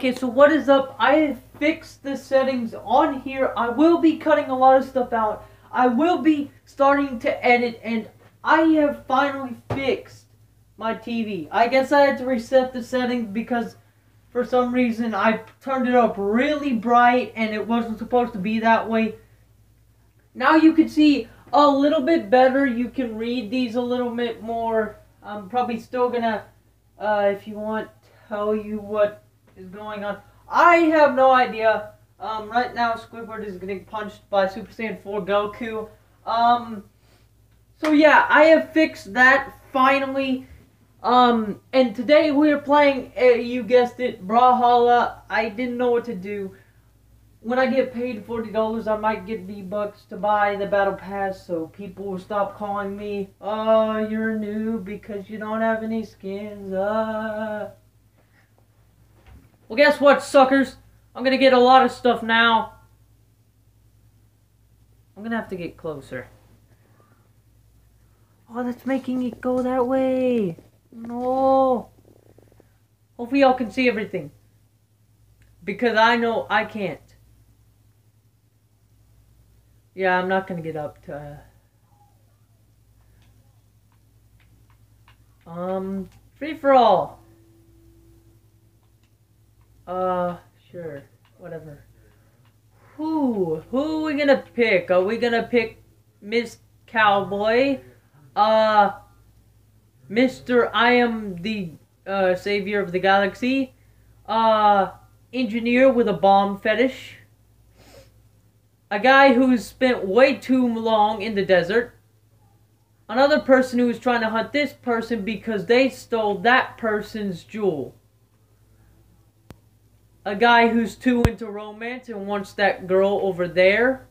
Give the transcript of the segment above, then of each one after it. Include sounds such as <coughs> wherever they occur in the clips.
Okay, so what is up? I fixed the settings on here. I will be cutting a lot of stuff out. I will be starting to edit, and I have finally fixed my TV. I guess I had to reset the settings because for some reason I turned it up really bright and it wasn't supposed to be that way. Now you can see a little bit better. You can read these a little bit more. I'm probably still gonna, uh, if you want, tell you what is going on. I have no idea. Um, right now Squidward is getting punched by Super Saiyan 4 Goku. Um, so yeah, I have fixed that finally. Um, and today we are playing, uh, you guessed it, Brawlhalla. I didn't know what to do. When I get paid $40, I might get V-Bucks to buy the Battle Pass so people will stop calling me, oh, you're new because you don't have any skins, uh. Well, guess what, suckers? I'm gonna get a lot of stuff now. I'm gonna have to get closer. Oh, that's making it go that way. No. Hopefully y'all can see everything. Because I know I can't. Yeah, I'm not gonna get up to... Uh, um, free for all. Uh, sure. Whatever. Who? Who are we gonna pick? Are we gonna pick Miss Cowboy? Uh... Mr. I am the uh, savior of the galaxy, uh, engineer with a bomb fetish, a guy who's spent way too long in the desert, another person who's trying to hunt this person because they stole that person's jewel, a guy who's too into romance and wants that girl over there,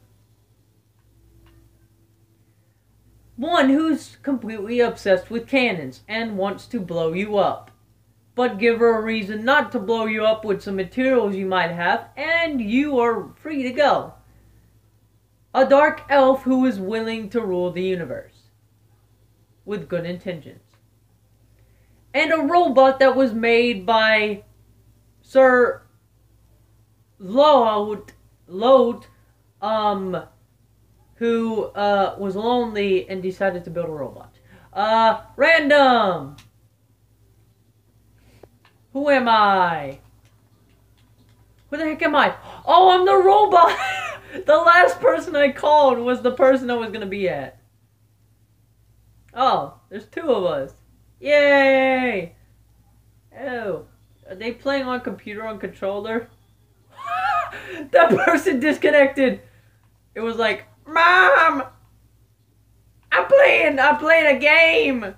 One who's completely obsessed with cannons and wants to blow you up. But give her a reason not to blow you up with some materials you might have, and you are free to go. A dark elf who is willing to rule the universe. With good intentions. And a robot that was made by Sir Loat, Loat, um, who uh, was lonely and decided to build a robot. Uh, random! Who am I? Who the heck am I? Oh, I'm the robot! <laughs> the last person I called was the person I was gonna be at. Oh, there's two of us. Yay! Oh, are they playing on computer on controller? <laughs> that person disconnected! It was like, Mom! I'm playing, I'm playing a game!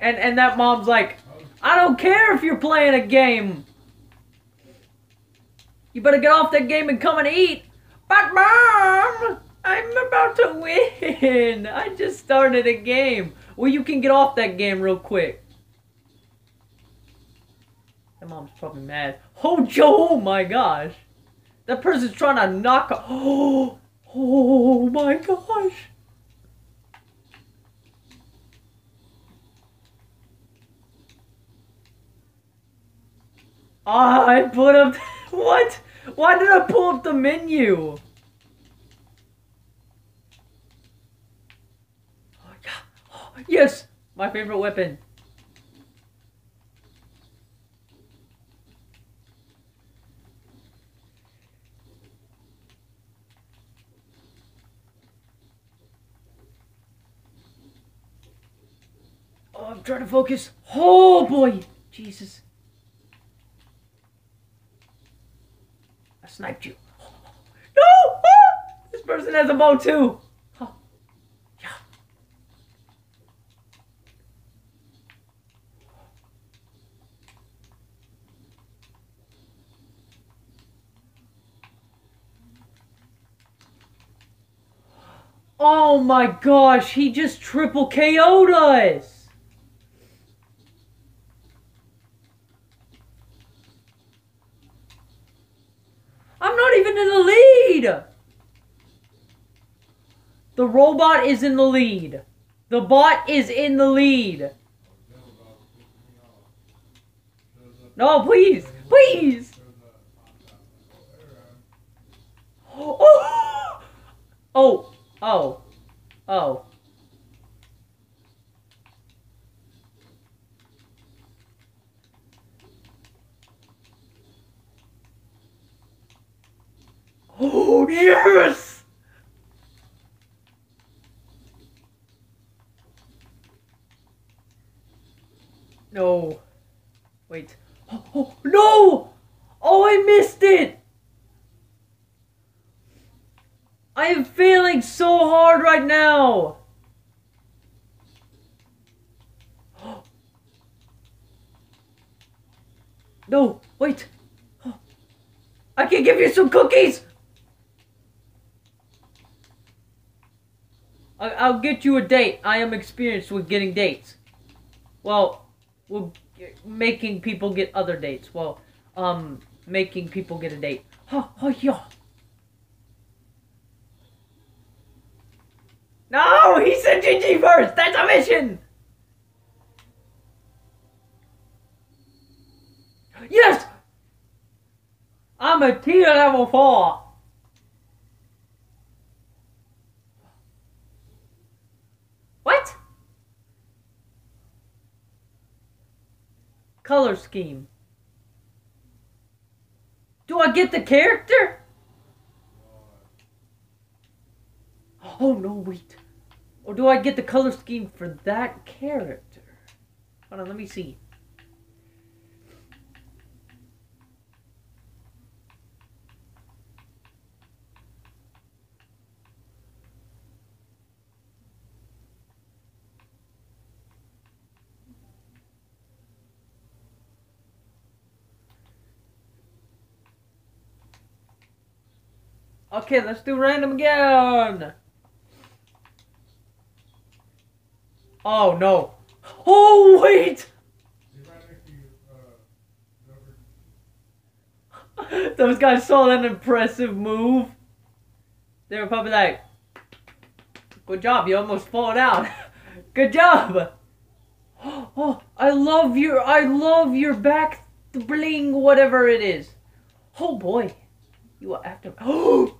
And, and that mom's like, I don't care if you're playing a game. You better get off that game and come and eat. But mom, I'm about to <laughs> win. I just started a game. Well, you can get off that game real quick. Mom's probably mad. Oh, Joe, oh my gosh. That person's trying to knock. Oh, <gasps> oh my gosh. Ah, I put up. <laughs> What? Why did I pull up the menu? <gasps> Yes, my favorite weapon. Oh, I'm trying to focus. Oh boy, Jesus. I sniped you. No! Ah! This person has a bow too. Oh. Oh my gosh, he just triple KO'd us! Even in the lead. The robot is in the lead. The bot is in the lead. No, please, please. <gasps> Oh, oh, oh, oh. Oh, yes! No. Wait. Oh, no! Oh, I missed it! I am failing so hard right now! <gasps> No, wait! I can give you some cookies! I'll get you a date. I am experienced with getting dates. Well, well, making people get other dates. Well, um, making people get a date. Oh, oh, yeah. No, he said GG first. That's a mission. Yes. I'm a tier level four. Color scheme. Do I get the character? Oh no, wait. Or do I get the color scheme for that character? Hold on, let me see. Okay, let's do random again. Oh, no. Oh, wait! <laughs> Those guys saw that impressive move. They were probably like, good job, you almost fall out. <laughs> good job. <gasps> Oh, I love your, I love your back bling, whatever it is. Oh boy, you are after, <gasps> oh!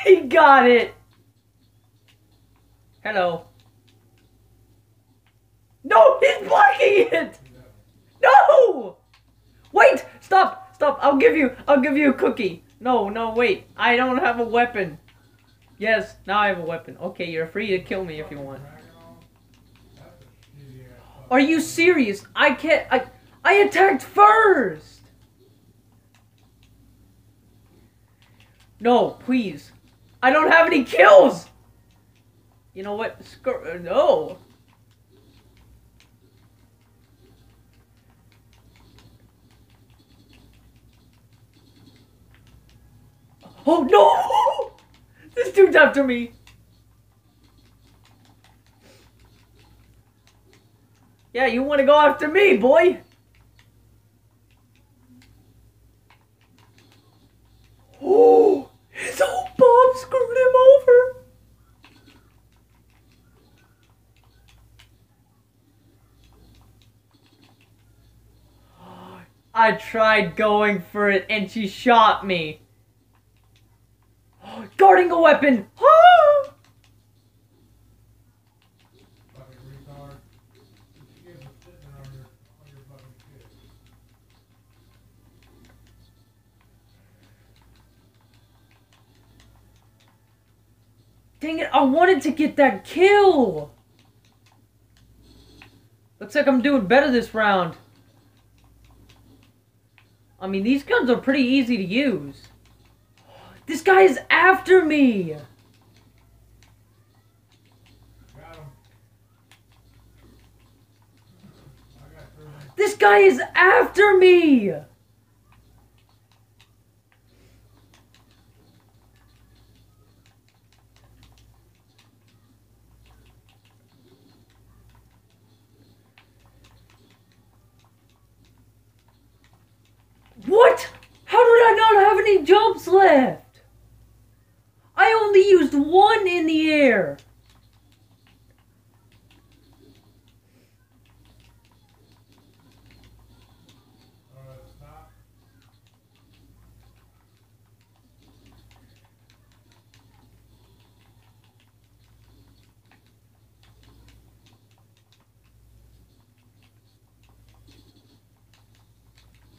<laughs> he got it. Hello. No, he's blocking it. No. Wait, stop, stop. I'll give you, I'll give you a cookie. No, no, wait. I don't have a weapon. Yes, now I have a weapon. Okay, you're free to kill me if you want. Are you serious? I can't, I, I attacked first. No, please. I don't have any kills! You know what? Screw- uh, no! Oh no! <laughs> This dude's after me! Yeah, you want to go after me, boy? Oh! His old Bob screwed him over. I tried going for it and she shot me. <gasps> Guarding a weapon! <gasps> Dang it, I wanted to get that kill! Looks like I'm doing better this round. I mean, these guns are pretty easy to use. This guy is after me! This guy is after me! What? How did I not have any jumps left? I only used one in the air.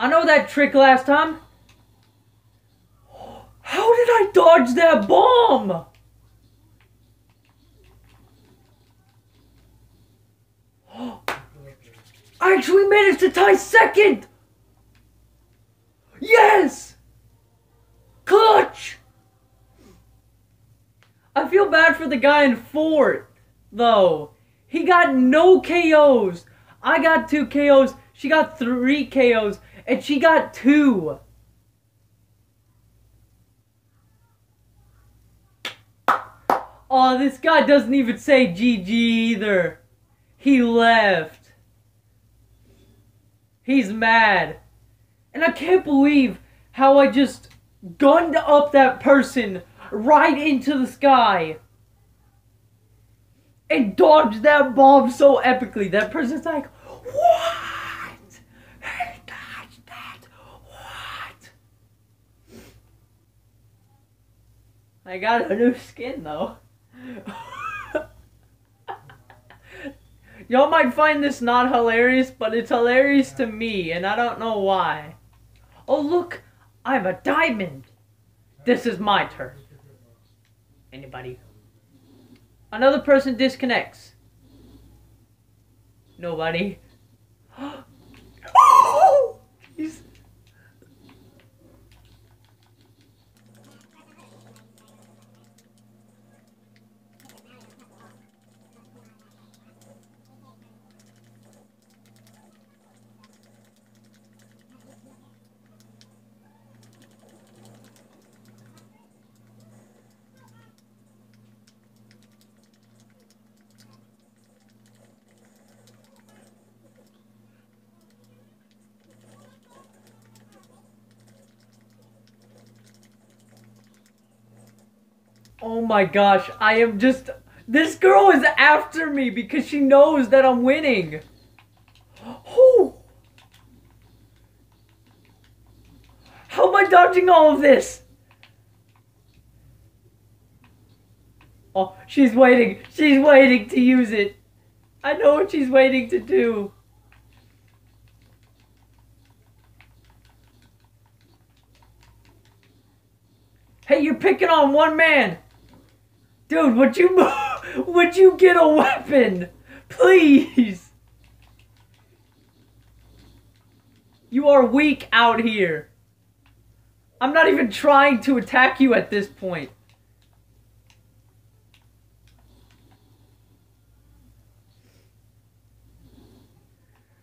I know that trick last time. How did I dodge that bomb? <gasps> I actually managed to tie second! Yes! Clutch! I feel bad for the guy in fourth, though. He got no KOs. I got two KOs. She got three KOs. And she got two. Oh, this guy doesn't even say GG either. He left. He's mad. And I can't believe how I just gunned up that person right into the sky. And dodged that bomb so epically. That person's like, what? He dodged that? What? I got a new skin though. Y'all might find this not hilarious, but it's hilarious to me, and I don't know why. Oh, look! I'm a diamond! This is my turn. Anybody? Another person disconnects. Nobody. <gasps> Oh! He's Oh my gosh, I am just... This girl is after me because she knows that I'm winning. Oh! How am I dodging all of this? Oh, she's waiting. She's waiting to use it. I know what she's waiting to do. Hey, you're picking on one man. Dude, would you <laughs> would you get a weapon? Please. You are weak out here. I'm not even trying to attack you at this point.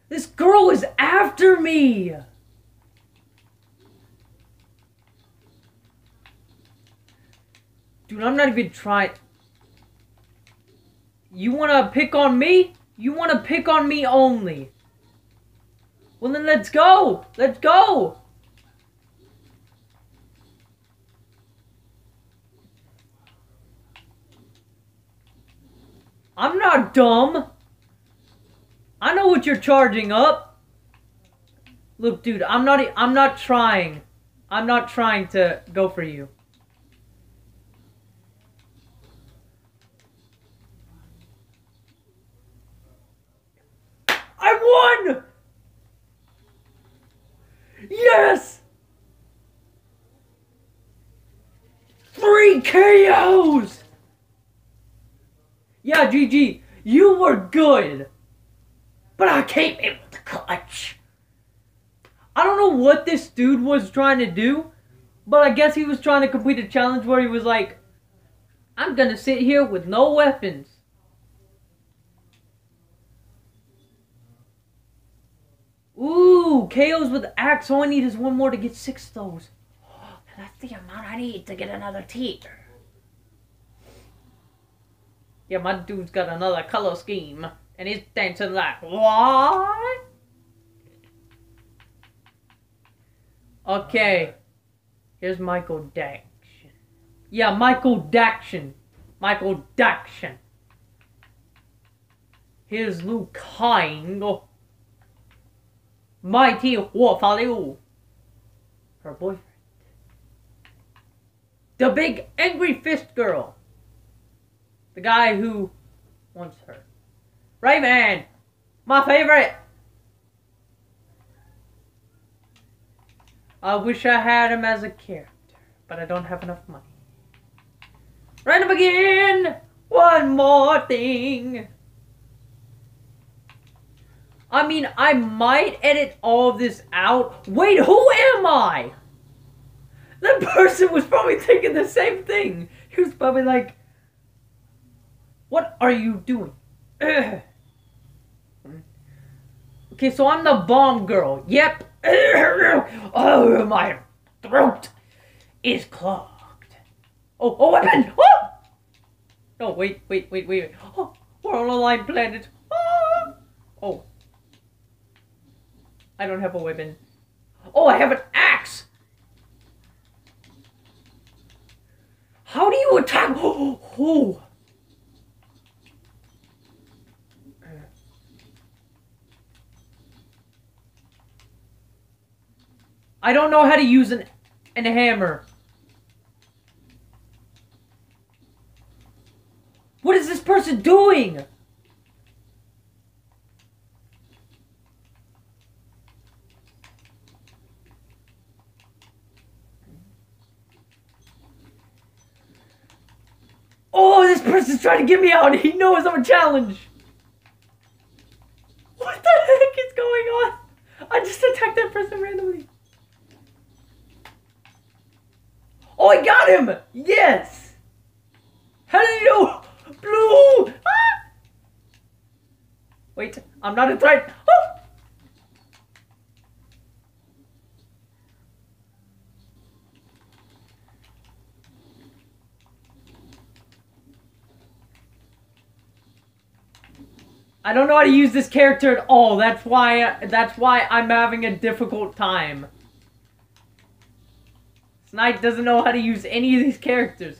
This girl is after me! Dude, I'm not even trying. You want to pick on me? You want to pick on me only. Well, then let's go. Let's go. I'm not dumb. I know what you're charging up. Look, dude, I'm not I'm not trying. I'm not trying to go for you. I won! Yes! Three KOs! Yeah, GG, you were good. But I came in with the clutch. I don't know what this dude was trying to do, but I guess he was trying to complete a challenge where he was like, I'm gonna sit here with no weapons. Ooh, KOs with axe. All I need is one more to get six of those. <gasps> That's the amount I need to get another tier. Yeah, my dude's got another color scheme. And he's dancing like, what? Okay. Here's Michael Daction. Yeah, Michael Daction. Michael Daction. Here's Liu Kang. Mighty Hua Liu. Her boyfriend. The big angry fist girl. The guy who wants her. Rayman! My favorite! I wish I had him as a character, but I don't have enough money. Random again! One more thing! I mean, I might edit all of this out. Wait, who am I? That person was probably thinking the same thing. He was probably like, What are you doing? okay, so I'm the bomb girl. Yep. <coughs> oh, my throat is clogged. Oh, oh, weapon! Oh! No, wait, wait, wait, wait. Oh, we're on a line planet. Oh, oh. I don't have a weapon. Oh, I have an axe! How do you attack? <gasps> Oh, I don't know how to use an, an hammer. What is this person doing? Oh, this person's trying to get me out. <laughs> He knows I'm a challenge. What the heck is going on? I just attacked that person randomly. Oh, I got him! Yes! Hello, Blue! Ah! Wait, I'm not a threat. Oh! I don't know how to use this character at all. That's why that's why I'm having a difficult time. Snipe doesn't know how to use any of these characters.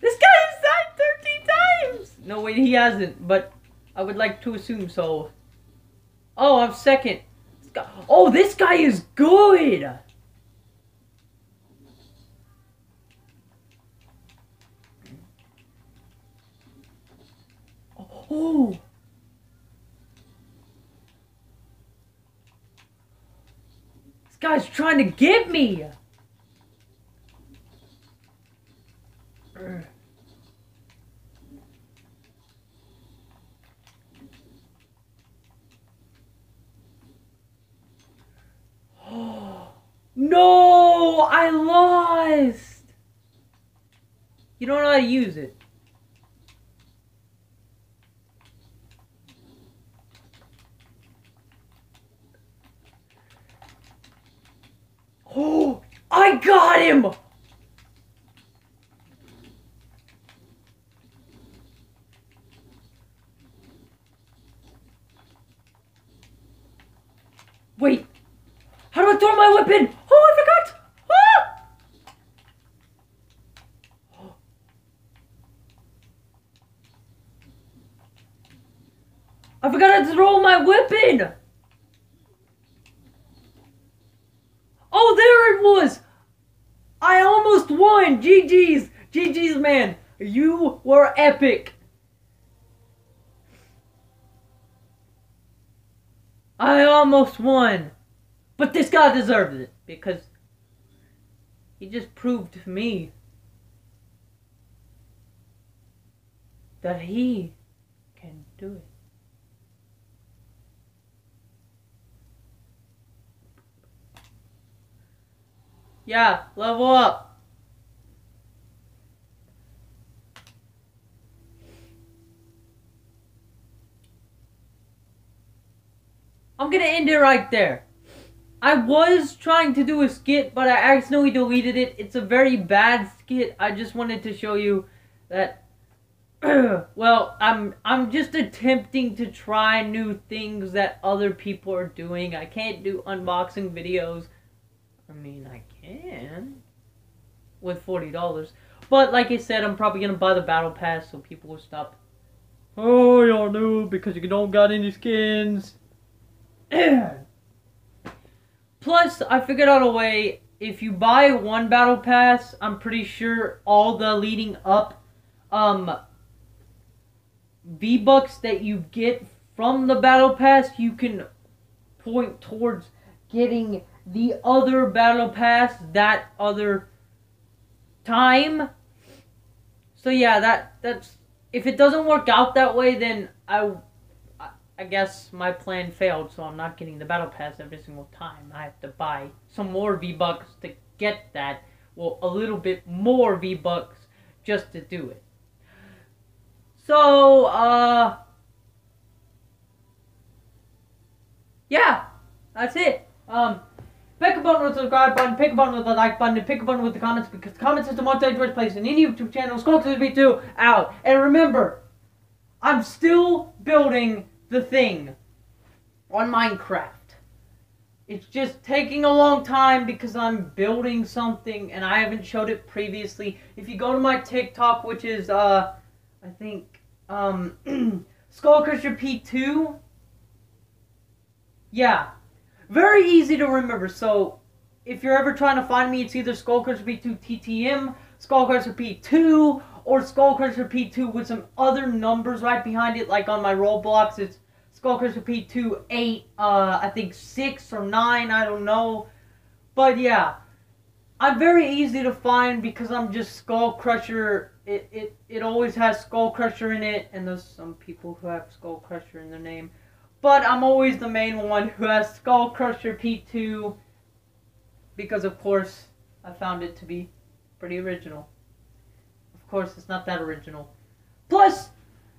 This guy has died 13 times! No, wait, he hasn't, but I would like to assume so. Oh, I'm second. This guy, oh, this guy is good! Oh! Guy's trying to get me! <gasps> no! I lost! You don't know how to use it. Oh, I got him! Wait, how do I throw my weapon? Oh, I forgot! Ah! <gasps> I forgot to throw my weapon! Oh, there it was! I almost won! GG's! GG's, man! You were epic! I almost won! But this guy deserves it, because he just proved to me that he can do it. Yeah, level up. I'm gonna end it right there. I was trying to do a skit, but I accidentally deleted it. It's a very bad skit. I just wanted to show you that <clears throat> well, I'm I'm just attempting to try new things that other people are doing. I can't do unboxing videos. I mean, I can with $40. But like I said, I'm probably going to buy the battle pass so people will stop. Oh, you're new because you don't got any skins. <clears throat> Plus, I figured out a way. If you buy one battle pass, I'm pretty sure all the leading up um, V-Bucks that you get from the battle pass, you can point towards getting the other battle pass that other time. So yeah, that that's if it doesn't work out that way, then I I guess my plan failed, so I'm not getting the battle pass every single time. I have to buy some more V-Bucks to get that. Well, a little bit more V-Bucks just to do it. So, uh... Yeah, that's it. Um, pick a button with the subscribe button, pick a button with the like button, and pick a button with the comments because the comments is the most dangerous place in any YouTube channel. Skull to the 2 out. And remember, I'm still building the thing on Minecraft. It's just taking a long time because I'm building something and I haven't showed it previously. If you go to my TikTok, which is, uh, I think, um, <clears throat> Skullcrusher P2. Yeah. Very easy to remember. So, if you're ever trying to find me, it's either Skullcrusher P2 TTM, Skullcrusher P2, or Skullcrusher P2 with some other numbers right behind it. Like on my Roblox, it's Skullcrusher P2 8, uh, I think 6 or 9, I don't know. But yeah, I'm very easy to find because I'm just Skull Crusher. It, it, it always has Skull Crusher in it, and there's some people who have Skull Crusher in their name. But I'm always the main one who has Skull Crusher P2 because, of course, I found it to be pretty original Of course, it's not that original. Plus,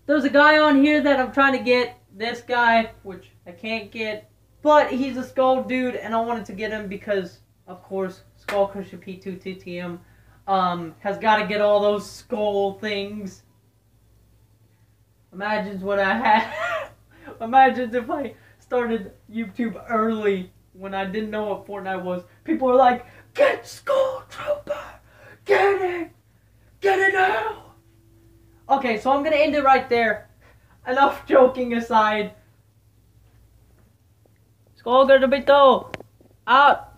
there's a guy on here that I'm trying to get. This guy, which I can't get. But he's a skull dude, and I wanted to get him because, of course, Skull Crusher P2 TTM um, has got to get all those skull things. Imagine what I had. <laughs> Imagine if I started YouTube early when I didn't know what Fortnite was. People were like, get Skull Trooper! Get it! Get it now! Okay, so I'm gonna end it right there. Enough joking aside. Skull Bito! Out!